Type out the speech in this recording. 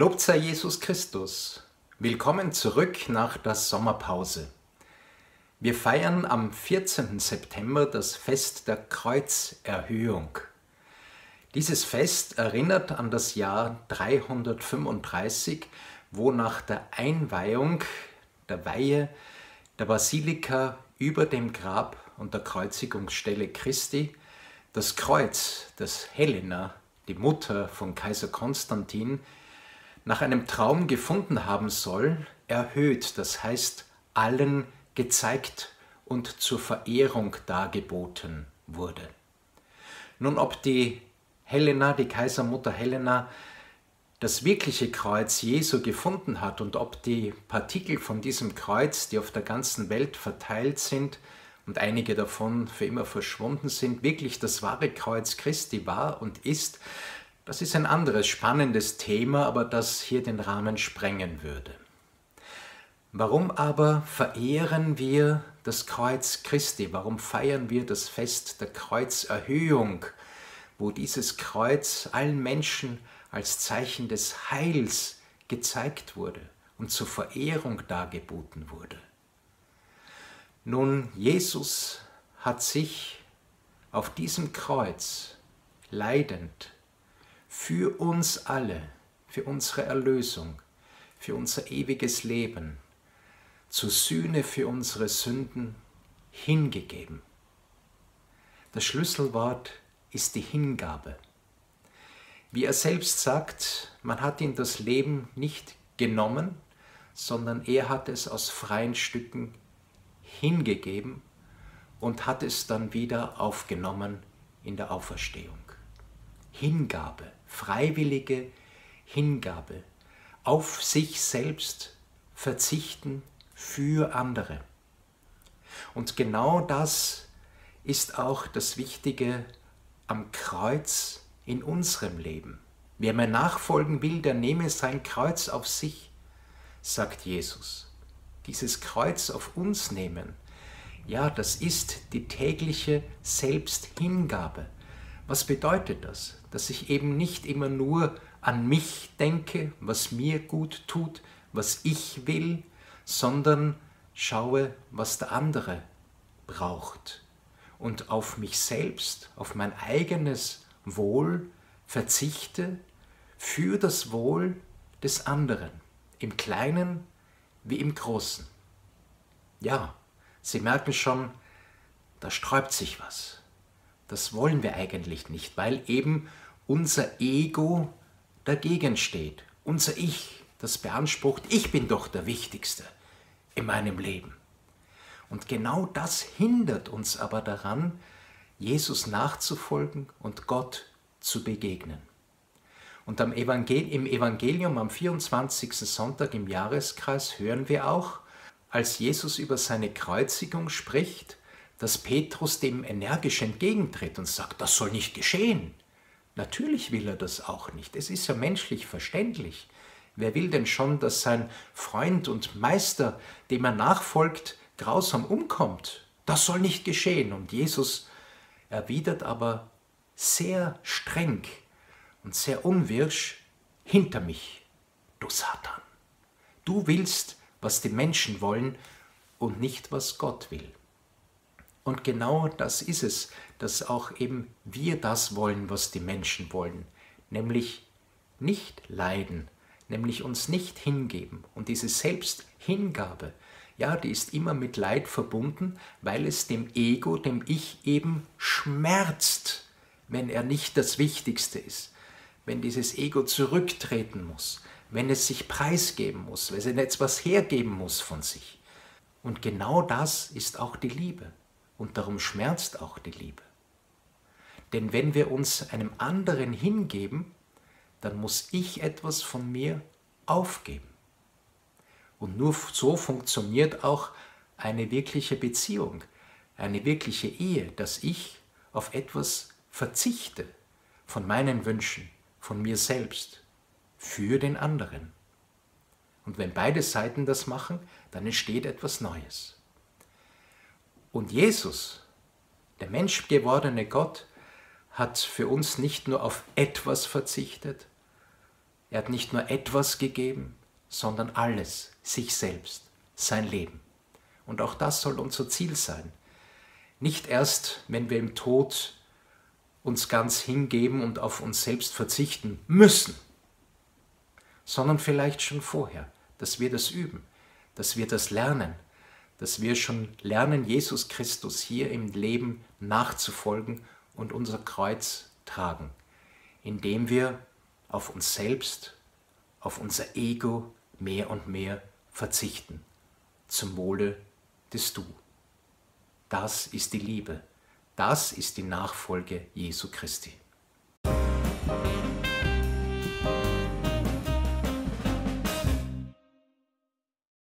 Gelobt sei Jesus Christus. Willkommen zurück nach der Sommerpause. Wir feiern am 14. September das Fest der Kreuzerhöhung. Dieses Fest erinnert an das Jahr 335, wo nach der Einweihung der Weihe der Basilika über dem Grab und der Kreuzigungsstelle Christi das Kreuz, das Helena, die Mutter von Kaiser Konstantin, nach einem Traum gefunden haben soll, erhöht, das heißt allen gezeigt und zur Verehrung dargeboten wurde. Nun, ob die Helena, die Kaisermutter Helena, das wirkliche Kreuz Jesu gefunden hat und ob die Partikel von diesem Kreuz, die auf der ganzen Welt verteilt sind und einige davon für immer verschwunden sind, wirklich das wahre Kreuz Christi war und ist, das ist ein anderes spannendes Thema, aber das hier den Rahmen sprengen würde. Warum aber verehren wir das Kreuz Christi? Warum feiern wir das Fest der Kreuzerhöhung, wo dieses Kreuz allen Menschen als Zeichen des Heils gezeigt wurde und zur Verehrung dargeboten wurde? Nun, Jesus hat sich auf diesem Kreuz leidend für uns alle, für unsere Erlösung, für unser ewiges Leben, zur Sühne für unsere Sünden hingegeben. Das Schlüsselwort ist die Hingabe. Wie er selbst sagt, man hat ihm das Leben nicht genommen, sondern er hat es aus freien Stücken hingegeben und hat es dann wieder aufgenommen in der Auferstehung. Hingabe, freiwillige Hingabe, auf sich selbst verzichten für andere. Und genau das ist auch das Wichtige am Kreuz in unserem Leben. Wer mir nachfolgen will, der nehme sein Kreuz auf sich, sagt Jesus. Dieses Kreuz auf uns nehmen, ja, das ist die tägliche Selbsthingabe. Was bedeutet das? Dass ich eben nicht immer nur an mich denke, was mir gut tut, was ich will, sondern schaue, was der andere braucht und auf mich selbst, auf mein eigenes Wohl verzichte für das Wohl des anderen, im Kleinen wie im Großen. Ja, Sie merken schon, da sträubt sich was. Das wollen wir eigentlich nicht, weil eben unser Ego dagegen steht. Unser Ich, das beansprucht, ich bin doch der Wichtigste in meinem Leben. Und genau das hindert uns aber daran, Jesus nachzufolgen und Gott zu begegnen. Und im Evangelium am 24. Sonntag im Jahreskreis hören wir auch, als Jesus über seine Kreuzigung spricht, dass Petrus dem energisch entgegentritt und sagt, das soll nicht geschehen. Natürlich will er das auch nicht. Es ist ja menschlich verständlich. Wer will denn schon, dass sein Freund und Meister, dem er nachfolgt, grausam umkommt? Das soll nicht geschehen. Und Jesus erwidert aber sehr streng und sehr unwirsch, hinter mich, du Satan. Du willst, was die Menschen wollen und nicht, was Gott will. Und genau das ist es, dass auch eben wir das wollen, was die Menschen wollen, nämlich nicht leiden, nämlich uns nicht hingeben. Und diese Selbsthingabe, ja, die ist immer mit Leid verbunden, weil es dem Ego, dem Ich eben schmerzt, wenn er nicht das Wichtigste ist, wenn dieses Ego zurücktreten muss, wenn es sich preisgeben muss, wenn es etwas hergeben muss von sich. Und genau das ist auch die Liebe und darum schmerzt auch die Liebe. Denn wenn wir uns einem anderen hingeben, dann muss ich etwas von mir aufgeben. Und nur so funktioniert auch eine wirkliche Beziehung, eine wirkliche Ehe, dass ich auf etwas verzichte von meinen Wünschen, von mir selbst, für den anderen. Und wenn beide Seiten das machen, dann entsteht etwas Neues. Und Jesus, der menschgewordene Gott, hat für uns nicht nur auf etwas verzichtet, Er hat nicht nur etwas gegeben, sondern alles, sich selbst, sein Leben. Und auch das soll unser Ziel sein. Nicht erst, wenn wir im Tod uns ganz hingeben und auf uns selbst verzichten müssen, sondern vielleicht schon vorher, dass wir das üben, dass wir das lernen, dass wir schon lernen, Jesus Christus hier im Leben nachzufolgen und unser Kreuz tragen, indem wir auf uns selbst, auf unser Ego mehr und mehr verzichten, zum Wohle des Du. Das ist die Liebe, das ist die Nachfolge Jesu Christi.